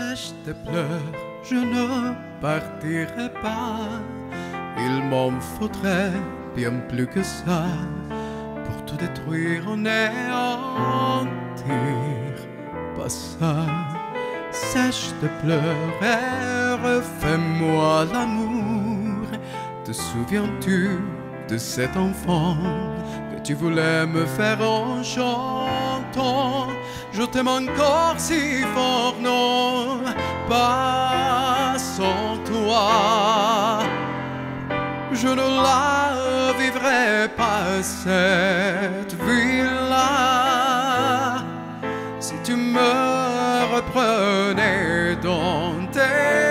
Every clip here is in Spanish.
Sèche tes pleurs, je ne partirai pas. Il m'en faudrait bien plus que ça pour tout détruire en néantir. Pas ça. Sèche tes pleurs et refais-moi l'amour. Te souviens-tu de cet enfant que tu voulais me faire en chantant Je t'aime encore si fort, non, pas sans toi. Je ne la vivrai pas cette vie-là si tu me reprenais dans tes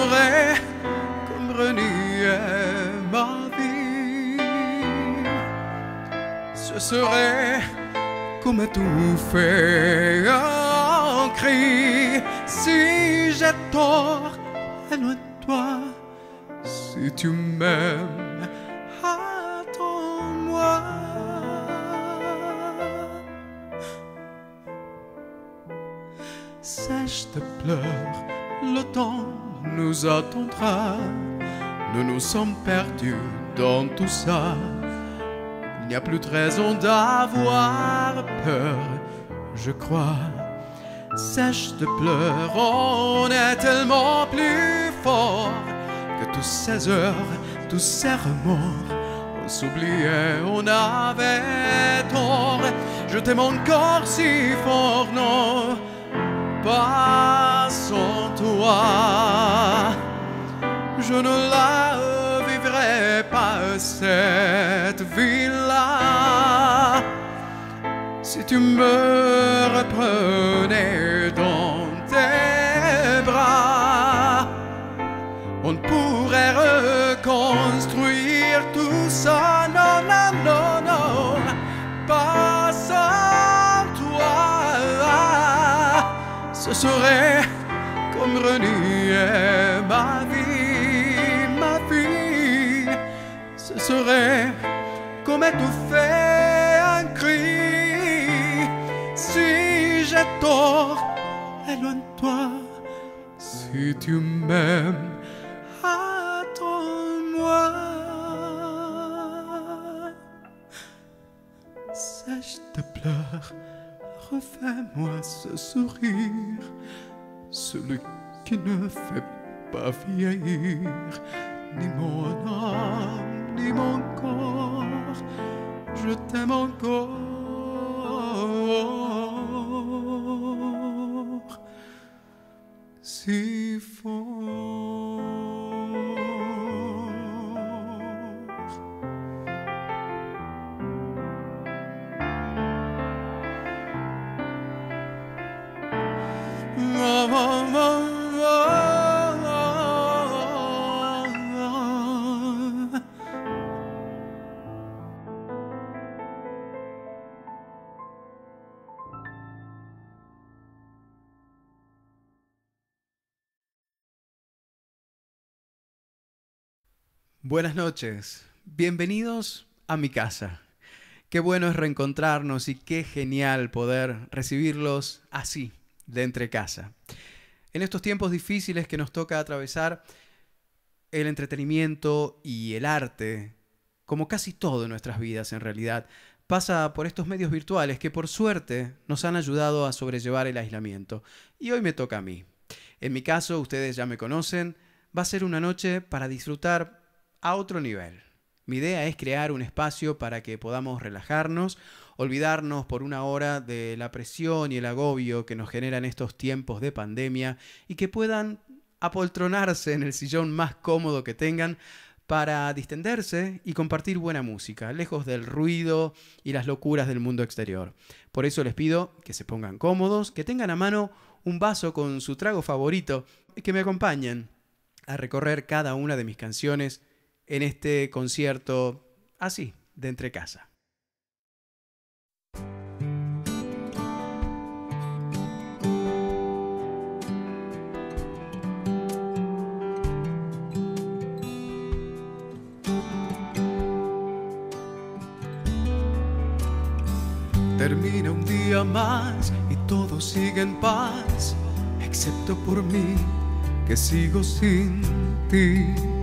serait comme renier ma vie. Ce serait comme étouffer un cri. Si j'ai tort, éloigne-toi. Si tu m'aimes, attends-moi. Sèche tes pleurs, le temps nous attendra. Nous nous sommes perdus dans tout ça. Il n'y a plus de raison d'avoir peur, je crois. Sèche de pleurs, on est tellement plus fort que tous ces heures, tous ces remords. On s'oubliait, on avait tort. Je t'aime encore si fort, non, pas sans toi. Je ne la vivrai pas cette vie-là si tu me reprenais serait comme renier ma vie, ma vie. Ce serait comme étouffer un cri. Si j'ai tort, éloigne-toi. Si tu m'aimes, attends-moi. Sèche tes pleurs, refais-moi ce sourire, celui qui ne fait pas vieillir ni mon âme, ni mon corps. Je t'aime encore. Buenas noches, bienvenidos a mi casa. Qué bueno es reencontrarnos y qué genial poder recibirlos así, de entre casa. En estos tiempos difíciles que nos toca atravesar, el entretenimiento y el arte, como casi todo en nuestras vidas en realidad, pasa por estos medios virtuales que por suerte nos han ayudado a sobrellevar el aislamiento. Y hoy me toca a mí. En mi caso, ustedes ya me conocen, va a ser una noche para disfrutar a otro nivel. Mi idea es crear un espacio para que podamos relajarnos, olvidarnos por una hora de la presión y el agobio que nos generan estos tiempos de pandemia y que puedan apoltronarse en el sillón más cómodo que tengan para distenderse y compartir buena música, lejos del ruido y las locuras del mundo exterior. Por eso les pido que se pongan cómodos, que tengan a mano un vaso con su trago favorito y que me acompañen a recorrer cada una de mis canciones en este concierto así, de entre casa. Termina un día más y todo sigue en paz, excepto por mí, que sigo sin ti.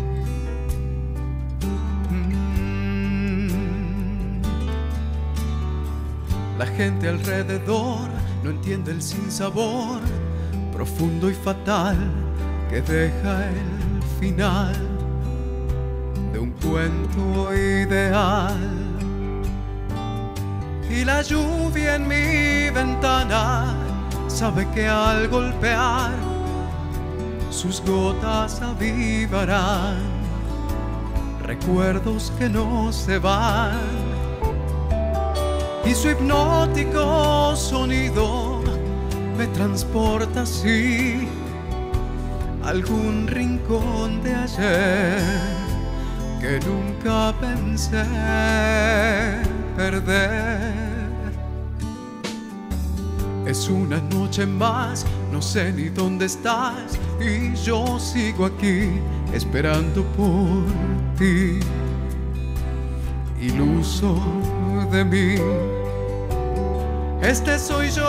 La gente alrededor no entiende el sinsabor profundo y fatal que deja el final de un cuento ideal. Y la lluvia en mi ventana sabe que al golpear sus gotas avivarán recuerdos que no se van. Y su hipnótico sonido me transporta así a algún rincón de ayer que nunca pensé perder. Es una noche más, no sé ni dónde estás y yo sigo aquí esperando por ti. Iluso de mí, este soy yo.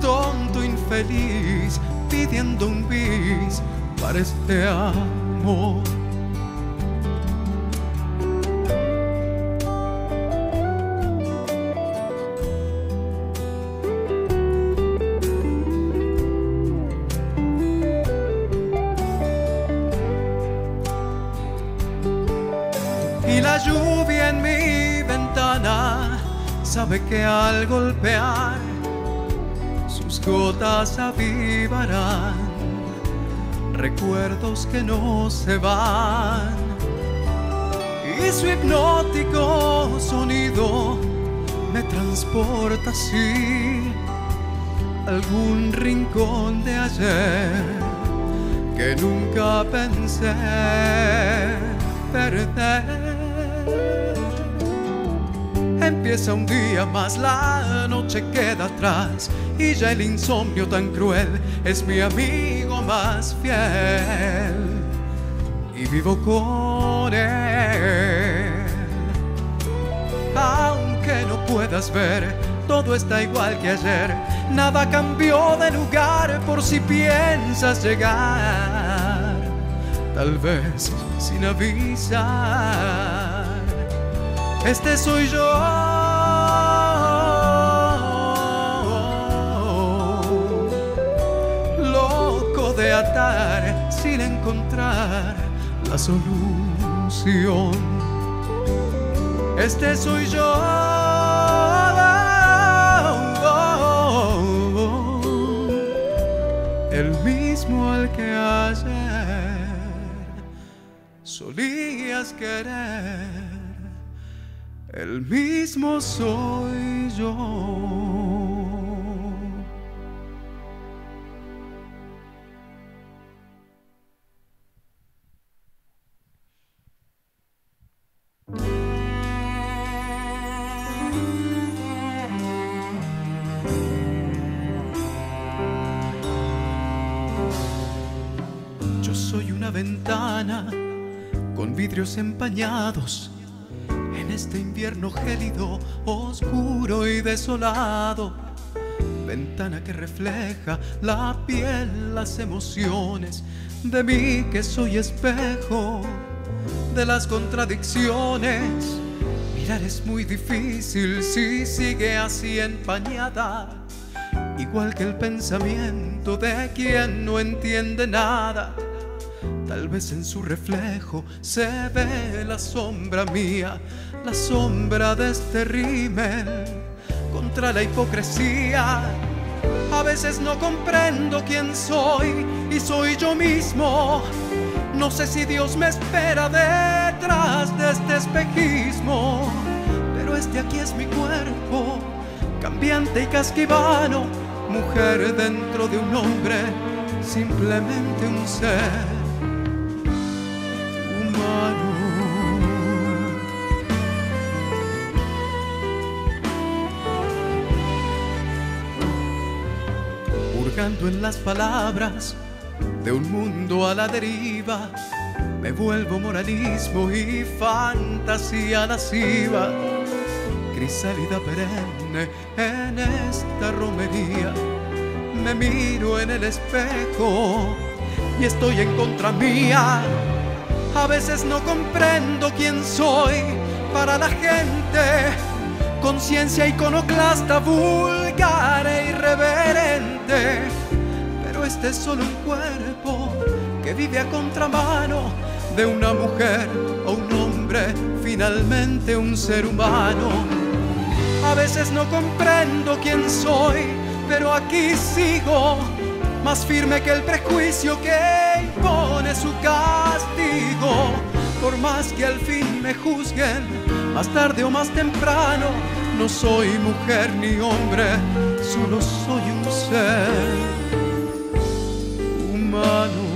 Tonto infeliz pidiendo un bis para este amor. Que al golpear sus gotas avivarán recuerdos que no se van y su hipnótico sonido me transporta así algún rincón de ayer que nunca pensé perder. Empieza un día más, la noche queda atrás y ya el insomnio tan cruel es mi amigo más fiel y vivo con él. Aunque no puedas ver, todo está igual que ayer, nada cambió de lugar por si piensas llegar, tal vez sin avisar. Este soy yo. Sin encontrar la solución. Este soy yo. El mismo al que ayer solías querer el mismo soy. Yo en este invierno gélido, oscuro y desolado. Ventana que refleja la piel, las emociones de mí que soy espejo de las contradicciones. Mirar es muy difícil si sigue así empañada, igual que el pensamiento de quien no entiende nada. Tal vez en su reflejo se ve la sombra mía, la sombra de este rímel contra la hipocresía. A veces no comprendo quién soy y soy yo mismo. No sé si Dios me espera detrás de este espejismo, pero este aquí es mi cuerpo, cambiante y casquivano, mujer dentro de un hombre, simplemente un ser En las palabras de un mundo a la deriva, me vuelvo moralismo y fantasía lasciva, crisálida perenne en esta romería. Me miro en el espejo y estoy en contra mía. A veces no comprendo quién soy para la gente. Conciencia iconoclasta, vulgar e irreverente. Pero este es solo un cuerpo que vive a contramano de una mujer o un hombre, finalmente un ser humano. A veces no comprendo quién soy, pero aquí sigo más firme que el prejuicio que impone su castigo. Por más que al fin me juzguen, más tarde o más temprano, no soy mujer ni hombre, solo soy un ser humano.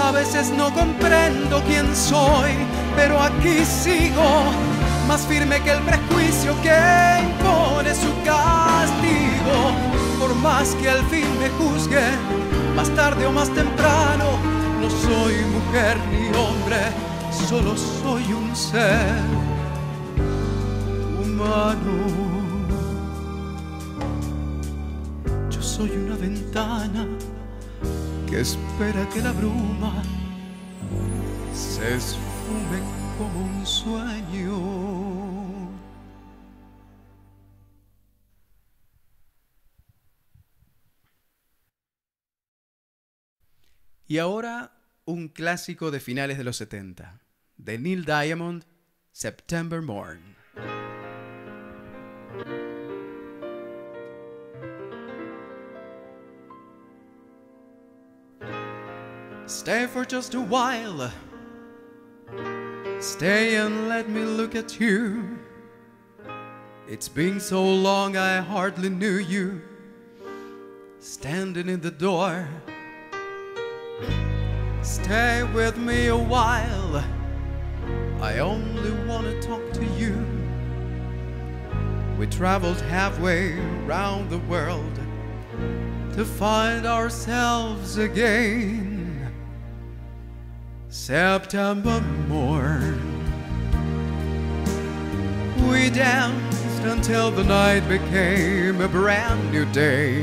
A veces no comprendo quién soy, pero aquí sigo, más firme que el prejuicio que impone su castigo. Por más que al fin me juzguen, más tarde o más temprano, no soy mujer ni hombre, solo soy un ser humano. Yo soy una ventana que espera que la bruma se Y ahora un clásico de finales de los 70, de Neil Diamond, September Morn. Stay for just a while. Stay and let me look at you. It's been so long I hardly knew you. Standing in the door. Stay with me a while. I only want to talk to you. We traveled halfway around the world to find ourselves again. September morn. We danced until the night became a brand new day.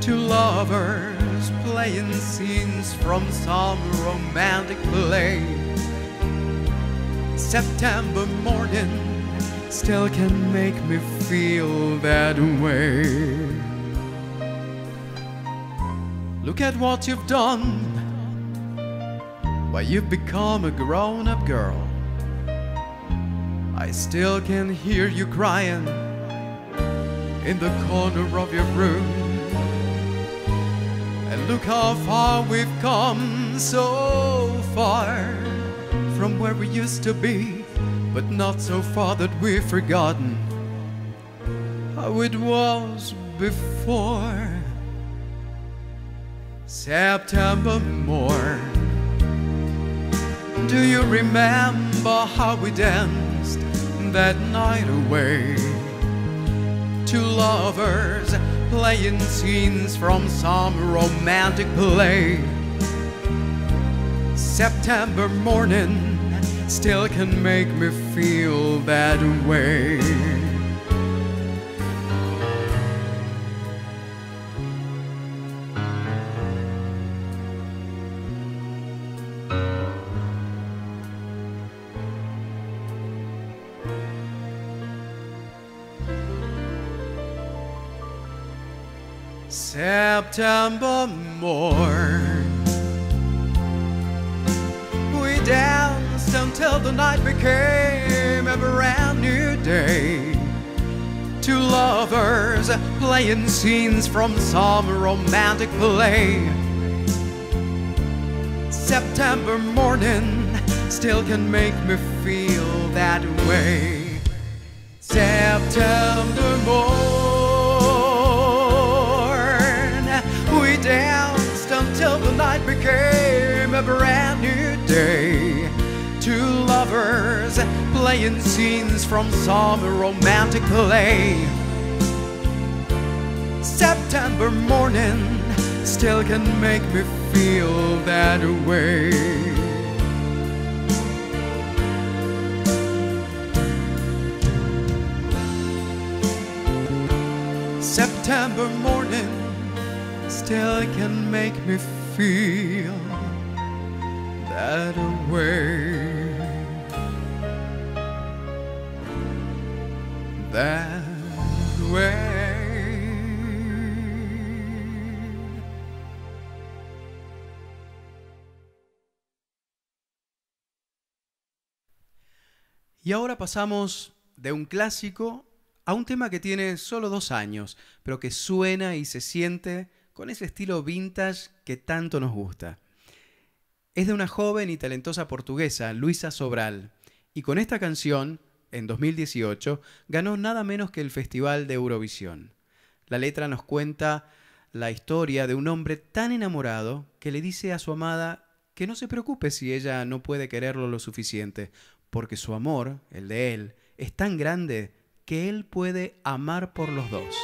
Two lovers playing scenes from some romantic play. September morning still can make me feel that way. Look at what you've done. Why, you've become a grown up girl. I still can hear you crying in the corner of your room. And look how far we've come, so far from where we used to be, but not so far that we've forgotten how it was before. September morn. Do you remember how we danced that night away? Two lovers playing scenes from some romantic play. September morning still can make me feel that way. September morn. We danced until the night became a brand new day. Two lovers playing scenes from some romantic play. September morning still can make me feel that way. September morn, night became a brand new day. Two lovers playing scenes from some romantic play. September morning still can make me feel that way. September morning still can make me feel that way. That way. Y ahora pasamos de un clásico a un tema que tiene solo dos años, pero que suena y se siente con ese estilo vintage que tanto nos gusta. Es de una joven y talentosa portuguesa, Luisa Sobral, y con esta canción, en 2018, ganó nada menos que el Festival de Eurovisión. La letra nos cuenta la historia de un hombre tan enamorado que le dice a su amada que no se preocupe si ella no puede quererlo lo suficiente, porque su amor, el de él, es tan grande que él puede amar por los dos.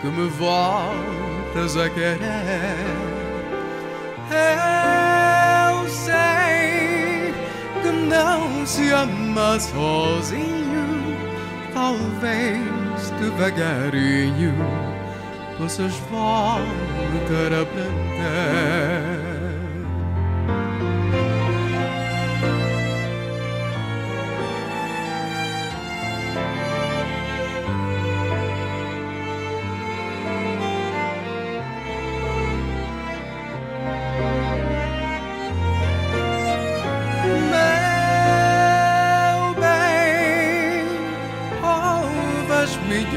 Que me voltas a querer. Eu sei que não se ama sozinho, talvez devagarinho possas voltar a aprender.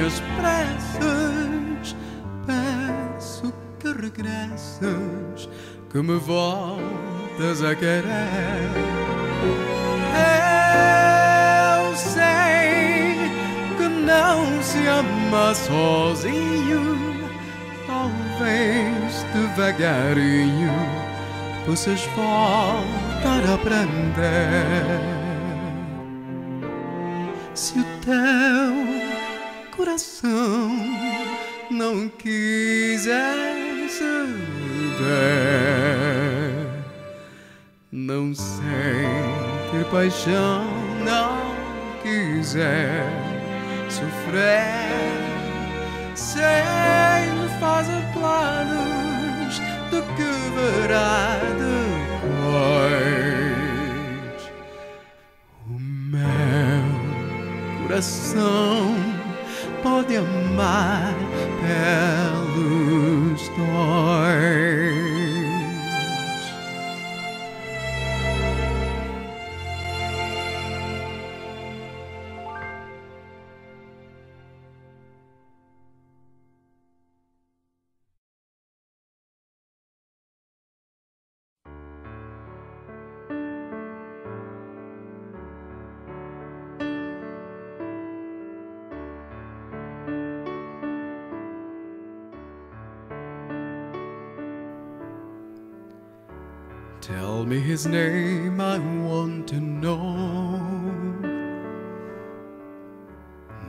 Minhas preces, peço que regresses, que me voltas a querer. Eu sei que não se ama sozinho, talvez devagarinho possas voltar a aprender. Se o coração não quiser saber, não sentir paixão, não quiser sofrer, sem fazer planos do que verá depois. O meu coração podem mais pelos dói. Me his name, I want to know.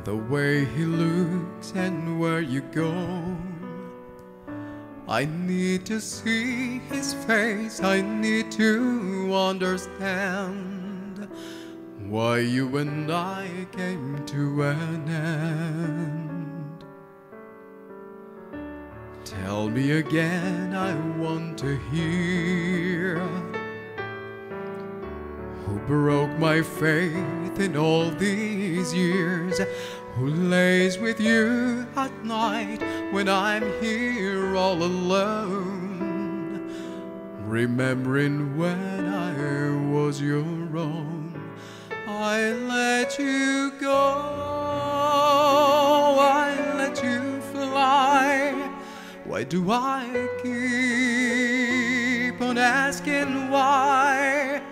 The way he looks and where you go. I need to see his face, I need to understand why you and I came to an end. Tell me again, I want to hear who broke my faith in all these years, who lays with you at night when I'm here all alone, remembering when I was your own. I let you go, I let you fly. Why do I keep on asking why?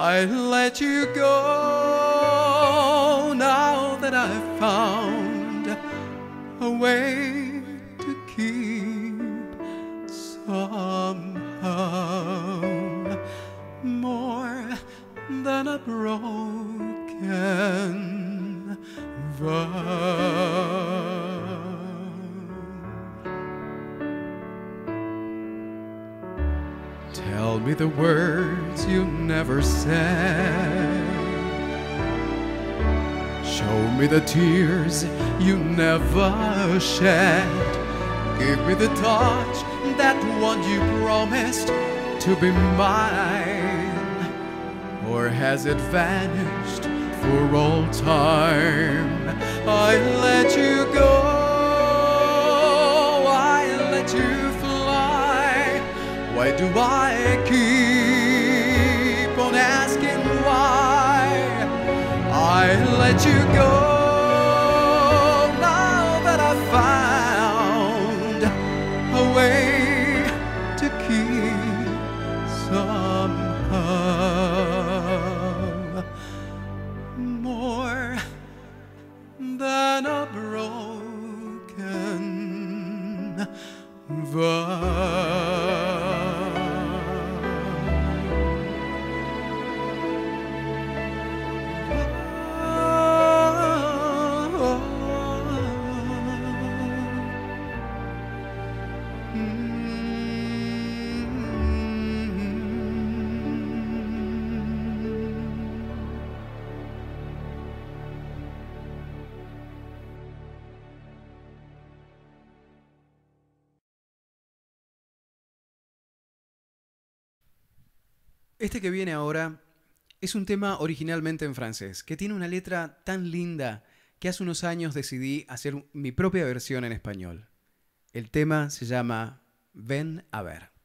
I let you go now that I've found a way to keep somehow more than a broken vow. Me the words you never said. Show me the tears you never shed. Give me the touch, that one you promised to be mine. Or has it vanished for all time? I let you go. I let you. Why do I keep on asking why? I let you go Este que viene ahora es un tema originalmente en francés, que tiene una letra tan linda que hace unos años decidí hacer mi propia versión en español. El tema se llama Ven a ver.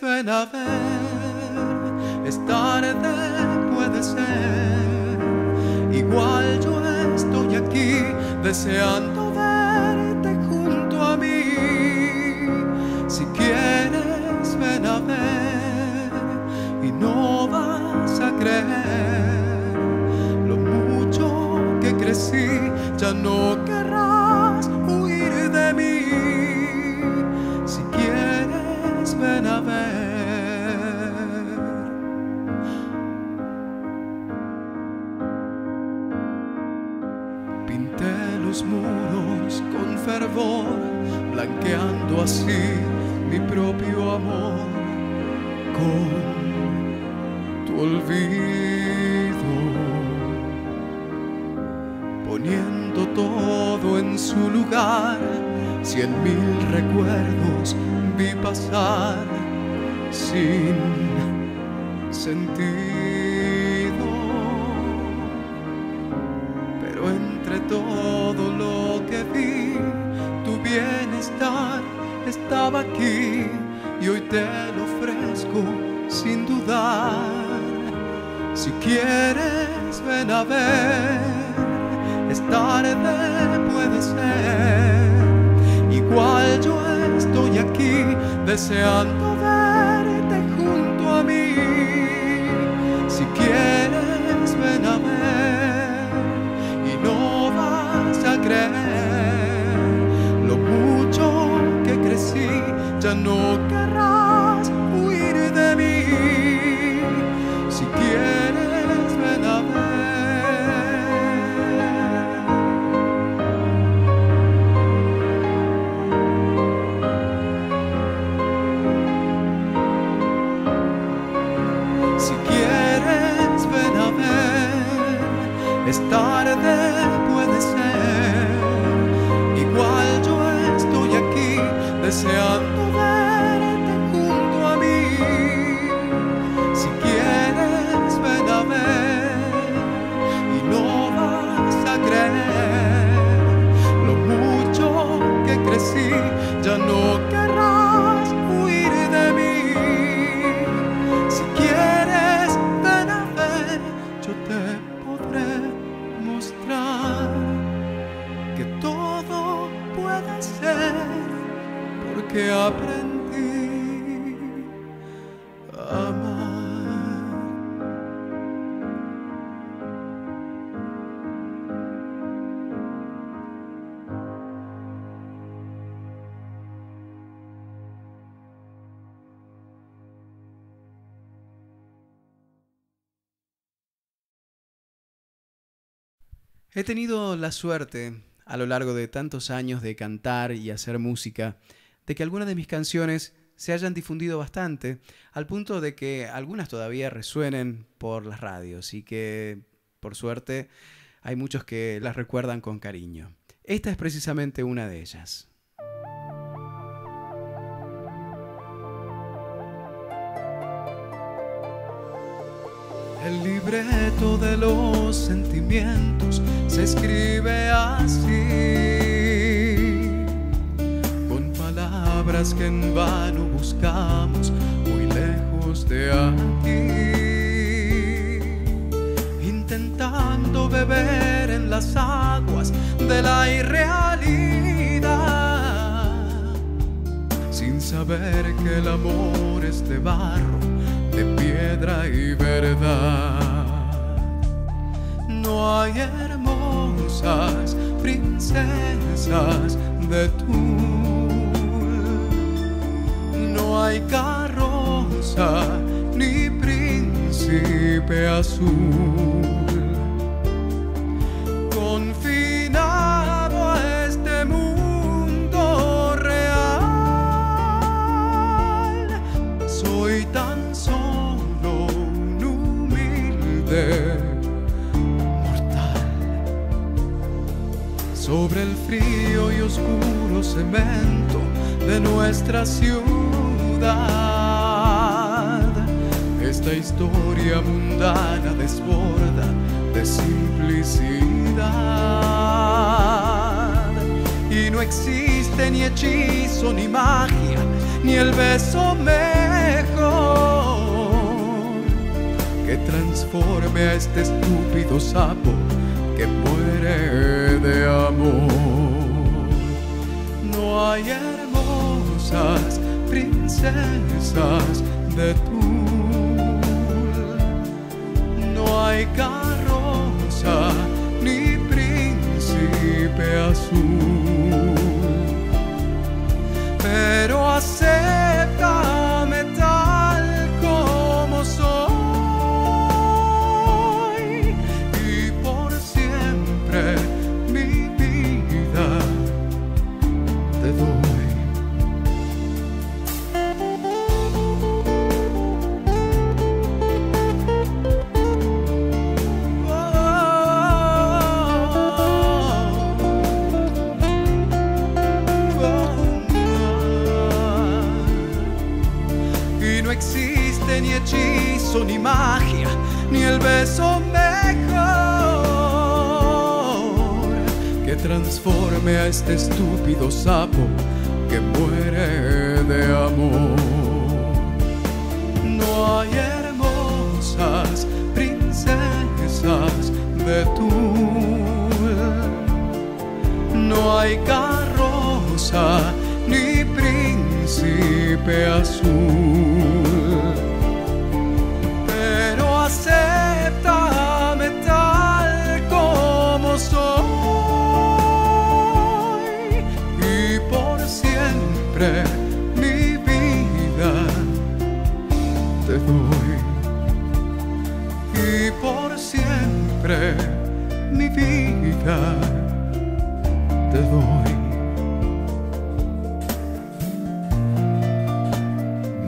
Ver. Es tarde, puede ser. Igual yo estoy aquí deseando tu olvido, poniendo todo en su lugar, cien mil recuerdos vi pasar sin sentido. Pero entre todo lo que vi, tu bienestar estaba aquí y hoy te lo sin dudar. Si quieres, ven a ver, es tarde, puede ser. Igual yo estoy aquí deseando verte junto a mí. Si quieres, ven a ver y no vas a creer lo mucho que crecí, ya no He tenido la suerte a lo largo de tantos años de cantar y hacer música, de que algunas de mis canciones se hayan difundido bastante, al punto de que algunas todavía resuenen por las radios y que, por suerte, hay muchos que las recuerdan con cariño. Esta es precisamente una de ellas. El libreto de los sentimientos se escribe así, palabras que en vano buscamos muy lejos de aquí, intentando beber en las aguas de la irrealidad, sin saber que el amor es de barro de piedra y verdad. No hay hermosas princesas de no hay carroza ni príncipe azul. Mundana desborda de simplicidad. Y no existe ni hechizo ni magia, ni el beso mejor que transforme a este estúpido sapo que muere de amor. No hay hermosas princesas de tul, laica rosa, ni príncipe azul.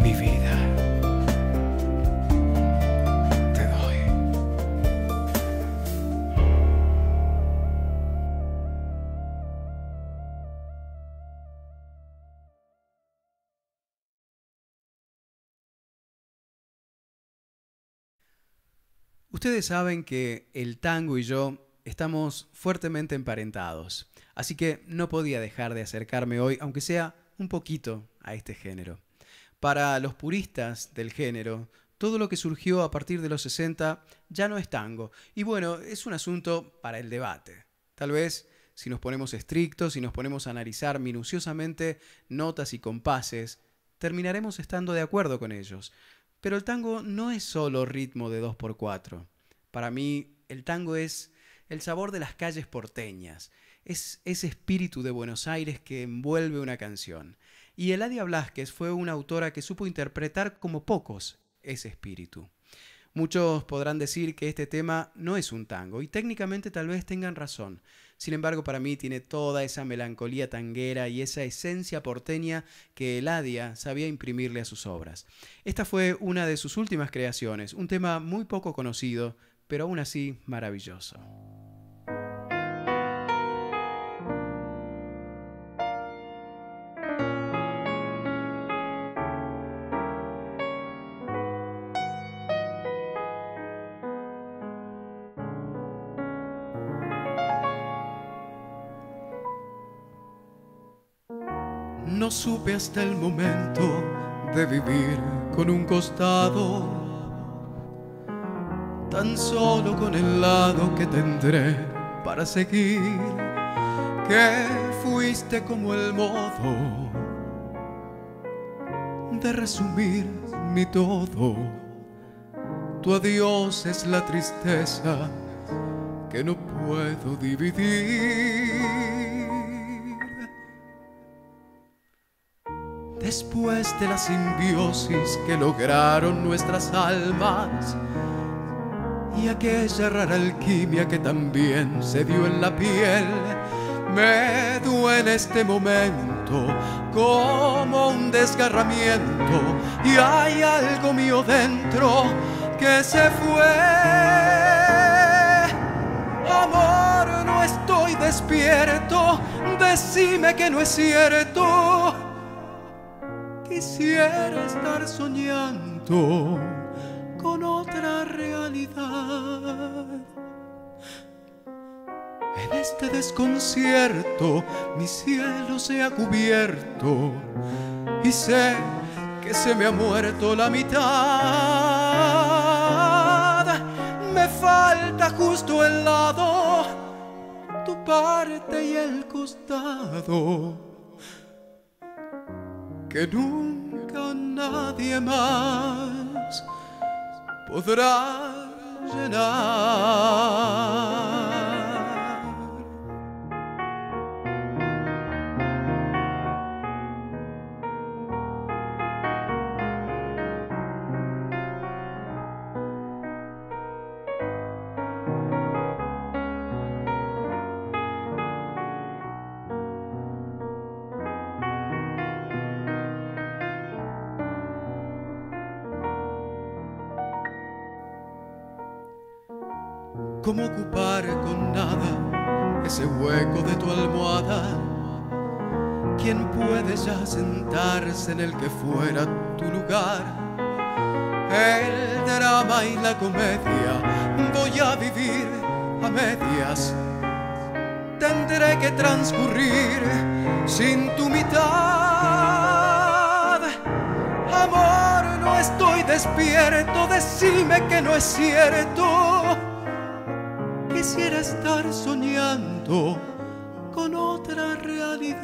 Mi vida. Ustedes saben que el tango y yo estamos fuertemente emparentados, así que no podía dejar de acercarme hoy, aunque sea un poquito, a este género. Para los puristas del género, todo lo que surgió a partir de los 60 ya no es tango, y bueno, es un asunto para el debate. Tal vez si nos ponemos estrictos, si nos ponemos a analizar minuciosamente notas y compases, terminaremos estando de acuerdo con ellos. Pero el tango no es solo ritmo de 2x4. Para mí, el tango es el sabor de las calles porteñas, es ese espíritu de Buenos Aires que envuelve una canción. Y Eladia Blasquez fue una autora que supo interpretar como pocos ese espíritu. Muchos podrán decir que este tema no es un tango, y técnicamente tal vez tengan razón. Sin embargo, para mí tiene toda esa melancolía tanguera y esa esencia porteña que Eladia sabía imprimirle a sus obras. Esta fue una de sus últimas creaciones, un tema muy poco conocido, pero aún así maravilloso. Hasta el momento de vivir con un costado, tan solo con el lado que tendré para seguir, que fuiste como el modo de resumir mi todo. Tu adiós es la tristeza que no puedo dividir. Después de la simbiosis que lograron nuestras almas y aquella rara alquimia que también se dio en la piel, me duele este momento como un desgarramiento y hay algo mío dentro que se fue. Amor, no estoy despierto, decime que no es cierto. Quisiera estar soñando con otra realidad. En este desconcierto mi cielo se ha cubierto y sé que se me ha muerto la mitad. Me falta justo el lado, tu parte y el costado que nunca nadie más podrá llenar. ¿Cómo ocupar con nada ese hueco de tu almohada? ¿Quién puede ya sentarse en el que fuera tu lugar? el drama y la comedia voy a vivir a medias. Tendré que transcurrir sin tu mitad. Amor, no estoy despierto, decime que no es cierto. Quisiera estar soñando con otra realidad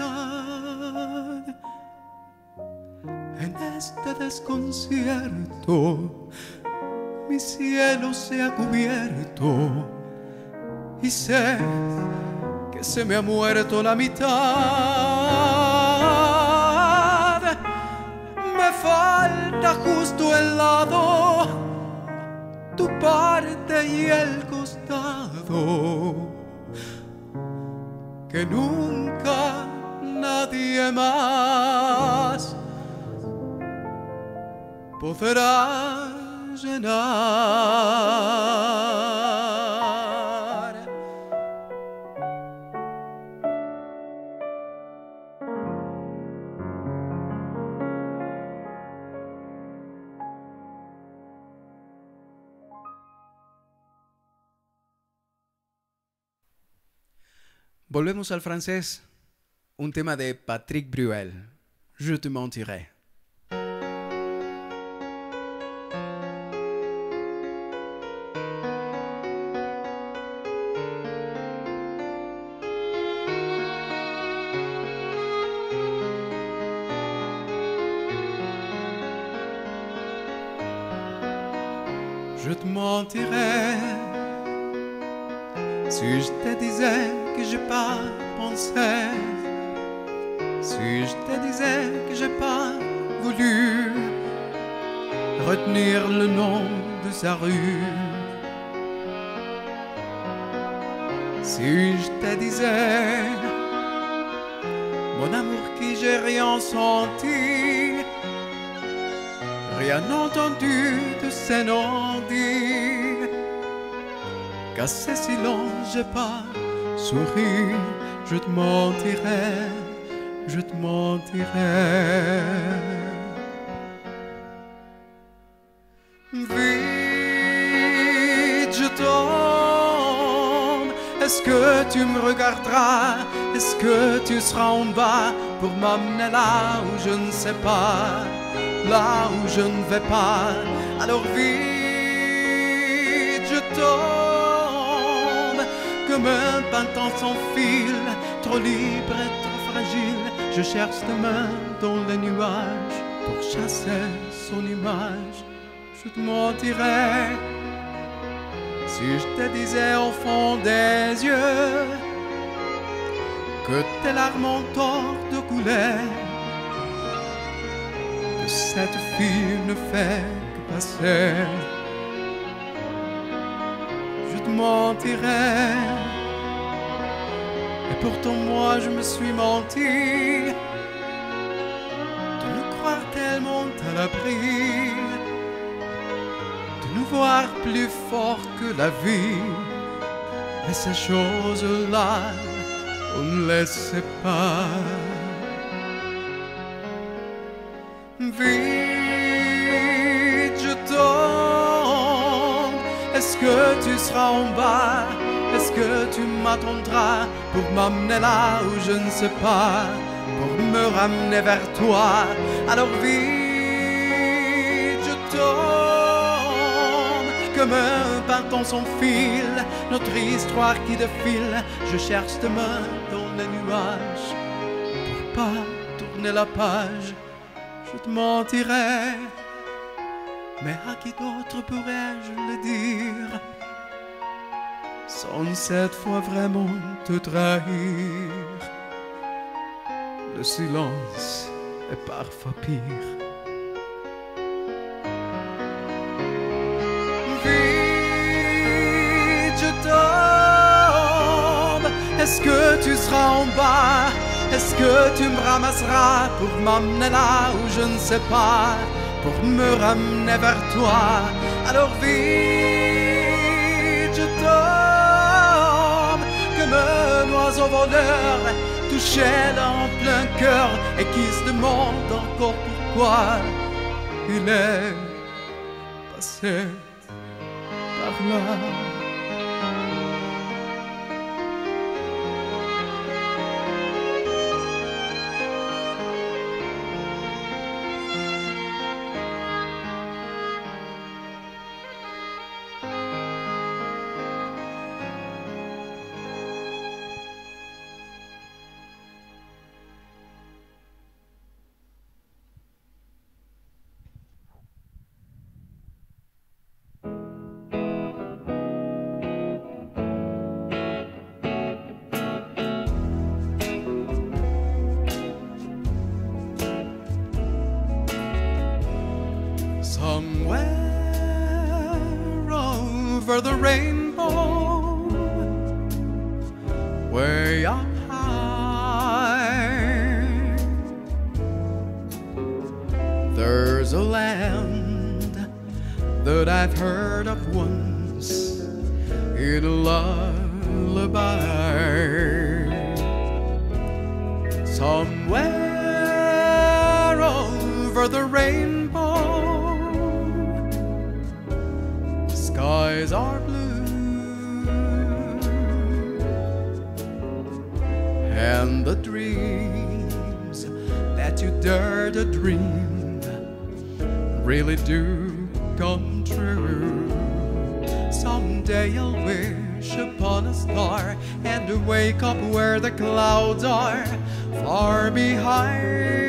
en este desconcierto mi cielo se ha cubierto y sé que se me ha muerto la mitad. Me falta justo el lado, tu parte y el costado, que nunca nadie más podrá llenar. Volvemos al francés, un tema de Patrick Bruel, Je te mentirai. je te mentirais si je te disais j'ai pas pensé, si je te disais que j'ai pas voulu retenir le nom de sa rue. Si je te disais, mon amour qui j'ai rien senti, rien entendu de ces non-dits. Qu'à ces silences j'ai pas je te mentirais, je te mentirais. Vite, je tombe. Est-ce que tu me regarderas? Est-ce que tu seras en bas pour m'amener là où je ne sais pas Là où je ne vais pas? Alors vite, je tombe Comme sans fil Trop libre et trop fragile Je cherche tes mains dans les nuages Pour chasser son image. Je te mentirais si je te disais au fond des yeux que tes larmes ont tort de couler, que cette fille ne fait que passer, mentirais. Et pourtant moi je me suis menti de nous croire tellement à l'abri de nous voir plus fort que la vie. Mais ces choses-là, on ne les sait pas. Vite, que tu seras en bas? Est-ce que tu m'attendras pour m'amener là où je ne sais pas? Pour me ramener vers toi? Alors vite, je tombe comme un bâton sans fil, notre histoire qui défile. Je cherche tes mains dans les nuages pour pas tourner la page. Je te mentirais, mais à qui d'autre pourrais-je le dire? Sans cette fois vraiment te trahir? Le silence est parfois pire. Vite, je tombe. Est-ce que tu seras en bas? Est-ce que tu me ramasseras pour m'amener là où je ne sais pas? Pour me ramener vers toi? Alors vite, je tombe comme un oiseau voleur touché dans plein cœur et qui se demande encore pourquoi il est hacer hablar. Somewhere the rainbow, skies are blue, and the dreams that you dare to dream really do come true. Someday I'll wish upon a star and wake up where the clouds are far behind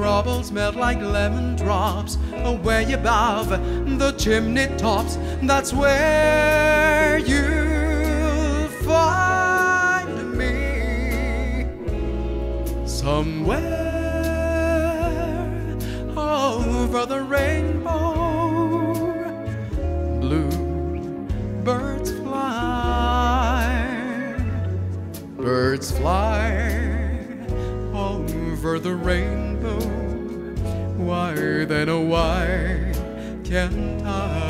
troubles melt like lemon drops away above the chimney tops. That's where you'll find me somewhere over the rainbow. Blue birds fly, birds fly over the rainbow. Why then, oh, why can't I?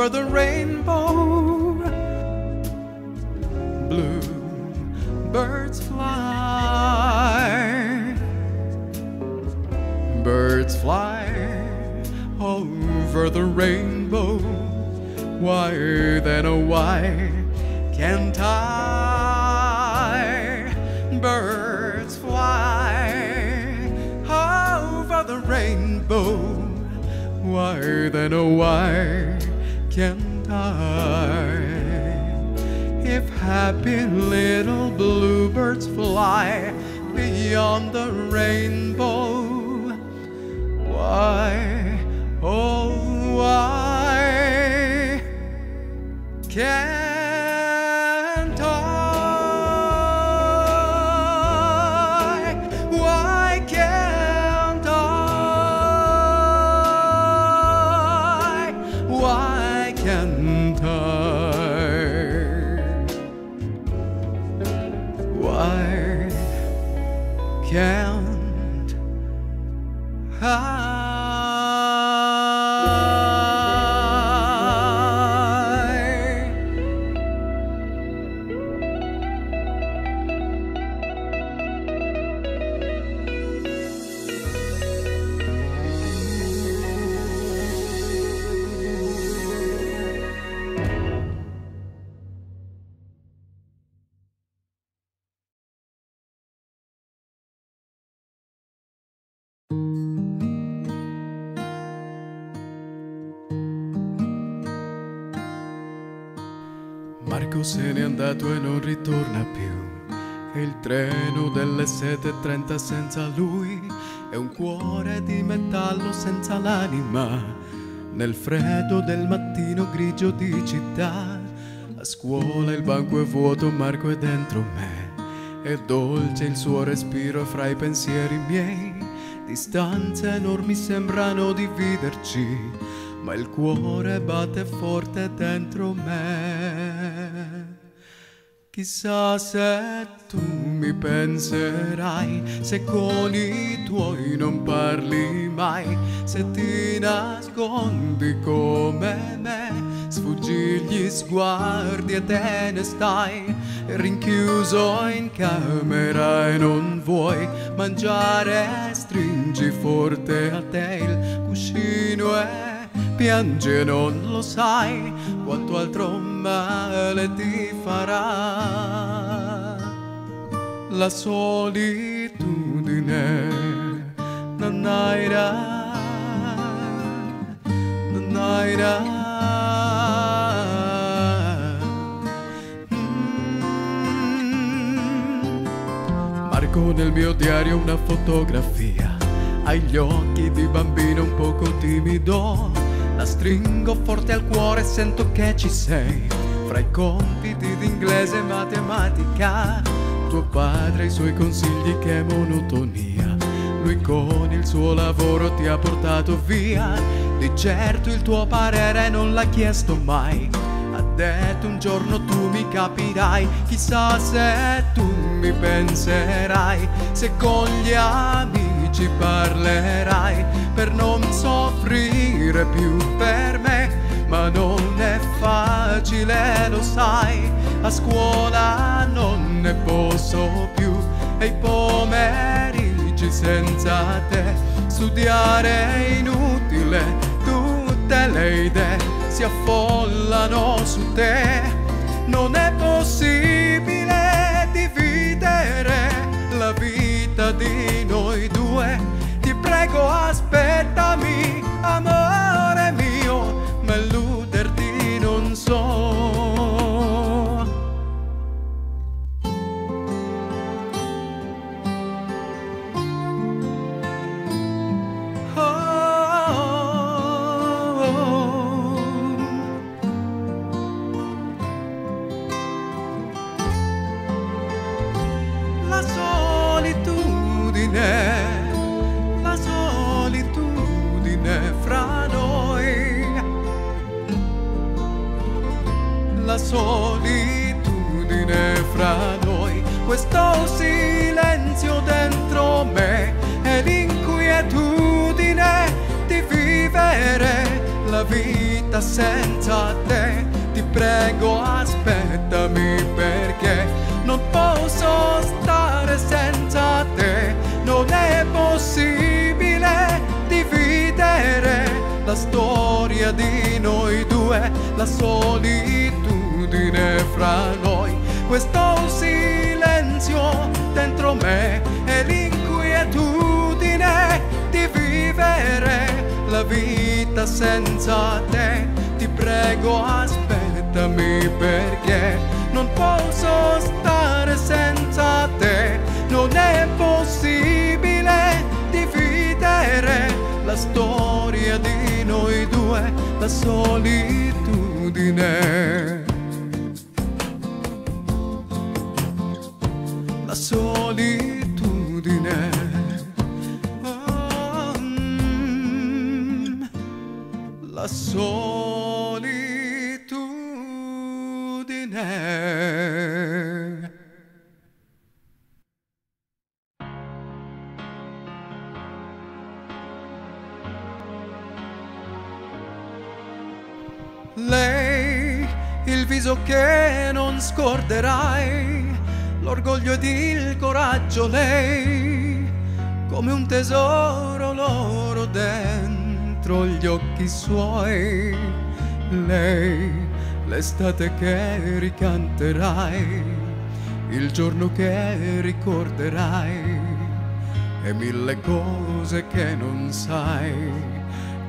over the rainbow. Blue birds fly birds fly over the rainbow. Why then, oh, why can't I? Birds fly over the rainbow. Why then, oh, why can't I? If happy little bluebirds fly beyond the rainbow, why, oh, why can't Marco se n'è andato e non ritorna più. Il treno delle 7.30 senza lui è un cuore di metallo senza l'anima. Nel freddo del mattino grigio di città, a scuola il banco è vuoto, Marco è dentro me. È dolce il suo respiro fra i pensieri miei. Distanze enormi sembrano dividerci, ma il cuore batte forte dentro me. Chissà se tu mi penserai, se con i tuoi non parli mai, se ti nascondi come me, sfuggi gli sguardi e te ne stai, rinchiuso in camera e non vuoi mangiare, stringi forte a te il cuscino e piange non lo sai quanto altro male ti farà. La solitudine Nanaira Nanaira Mm. Marco nel mio diario una fotografia hai gli occhi di bambino un poco timido la stringo forte al cuore e sento che ci sei. Fra i compiti di inglese e matematica, tuo padre i suoi consigli che monotonia. Lui con il suo lavoro ti ha portato via. Di certo il tuo parere non l'ha chiesto mai. Ha detto un giorno tu mi capirai. Chissà se tu mi penserai. Se con gli amici parlerai per non soffrire più per me, ma non è facile, lo sai, a scuola non ne posso più. E i pomeriggi senza te, studiare è inutile, tutte le idee si affollano su te, non è possibile aspettami, amore mio, ma illuderti non so. Solitudine fra noi, questo silenzio dentro me e l'inquietudine di vivere la vita senza te. Ti prego aspettami perché non posso stare senza te, non è possibile dividere la storia di noi due, la solitudine fra noi, questo silenzio dentro me e l'inquietudine di vivere la vita senza te. Ti prego aspettami perché non posso stare senza te, non è possibile dividere la storia di noi due, la solitudine. Solitudine. Oh, mm, la solitudine. Lei, il viso che non scorderai, l'orgoglio ed il coraggio, lei, come un tesoro loro dentro gli occhi suoi. Lei, l'estate che ricanterai, il giorno che ricorderai, e mille cose che non sai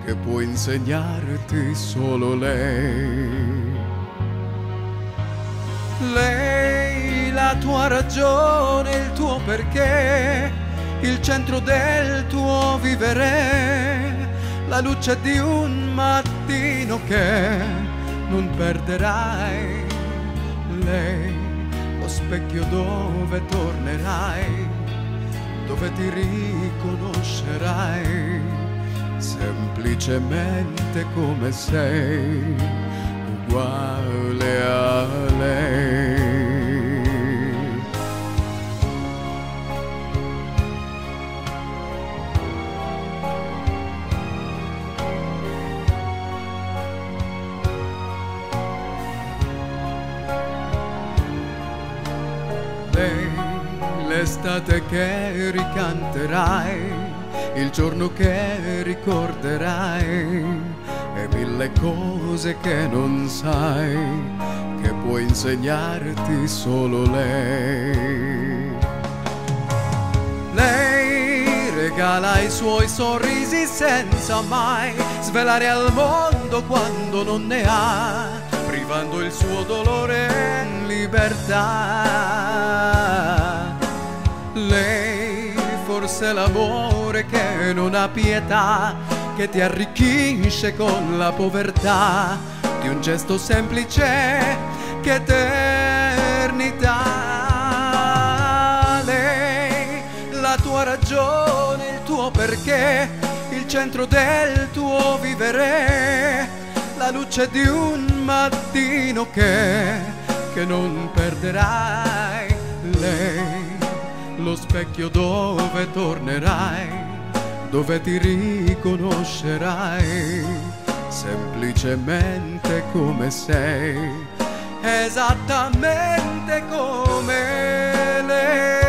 che può insegnarti solo lei. Lei, la tua ragione, il tuo perché, il centro del tuo vivere, la luce di un mattino che non perderai. Lei, lo specchio dove tornerai, dove ti riconoscerai, semplicemente come sei, uguale a lei. L'estate che ricanterai, il giorno che ricorderai e mille cose che non sai, che può insegnarti solo lei. Lei regala i suoi sorrisi senza mai svelare al mondo quando non ne ha, privando il suo dolore in libertà. Lei forse l'amore che non ha pietà, che ti arricchisce con la povertà di un gesto semplice che eternità. Lei, la tua ragione, il tuo perché, il centro del tuo vivere, la luce di un mattino che, che non perderai. Lei, lo specchio dove tornerai, dove ti riconoscerai, semplicemente come sei, esattamente come lei.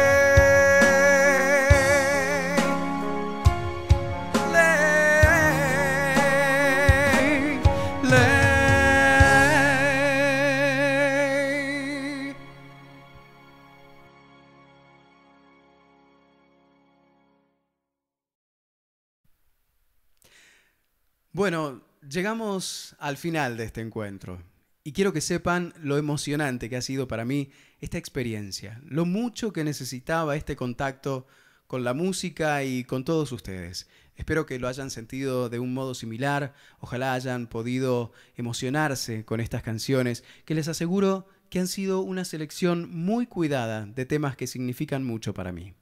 Llegamos al final de este encuentro y quiero que sepan lo emocionante que ha sido para mí esta experiencia, lo mucho que necesitaba este contacto con la música y con todos ustedes. Espero que lo hayan sentido de un modo similar, ojalá hayan podido emocionarse con estas canciones, que les aseguro que han sido una selección muy cuidada de temas que significan mucho para mí.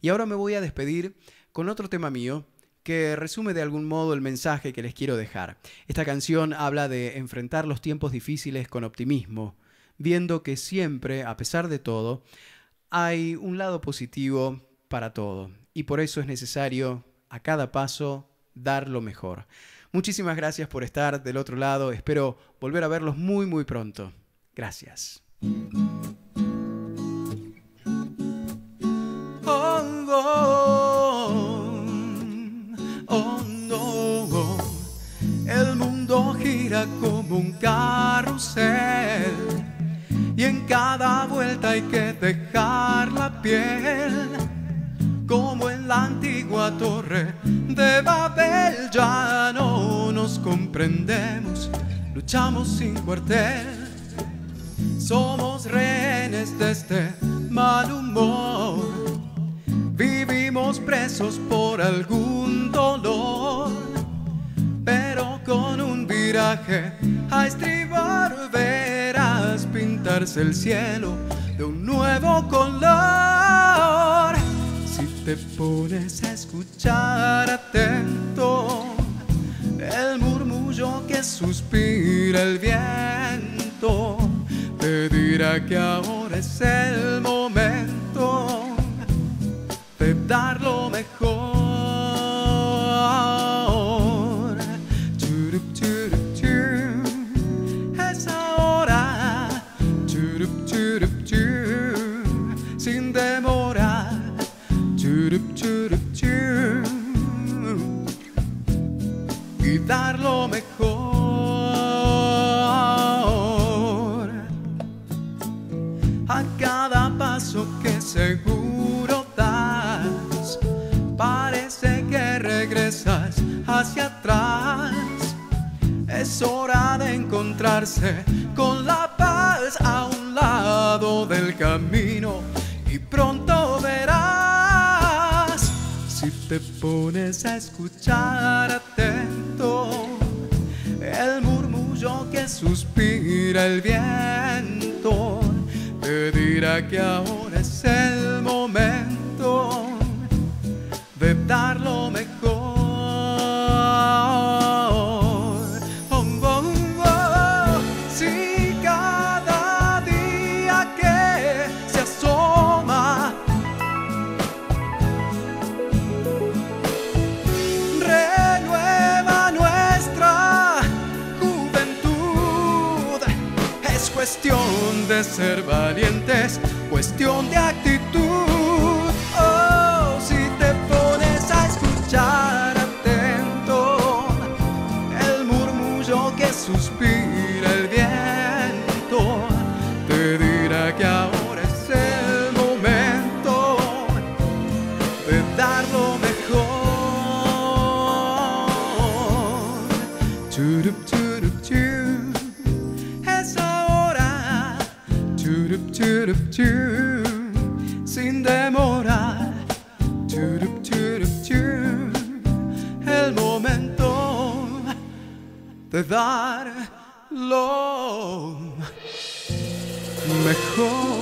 Y ahora me voy a despedir con otro tema mío que resume de algún modo el mensaje que les quiero dejar. Esta canción habla de enfrentar los tiempos difíciles con optimismo, viendo que siempre, a pesar de todo, hay un lado positivo para todo. Y por eso es necesario, a cada paso, dar lo mejor. Muchísimas gracias por estar del otro lado. Espero volver a verlos muy, muy pronto. Gracias. Como un carrusel y en cada vuelta hay que dejar la piel. Como en la antigua torre de Babel ya no nos comprendemos, luchamos sin cuartel. Somos rehenes de este mal humor. Vivimos presos por algún dolor. Con un viraje a estribar verás pintarse el cielo de un nuevo color. Si te pones a escuchar atento el murmullo que suspira el viento te dirá que ahora es el momento de dar lo mejor. Es hora de encontrarse con la paz a un lado del camino y pronto verás si te pones a escuchar atento el murmullo que suspira el viento te dirá que ahora es el momento de dar lo mejor. Cuestión de actitud. De dar lo mejor.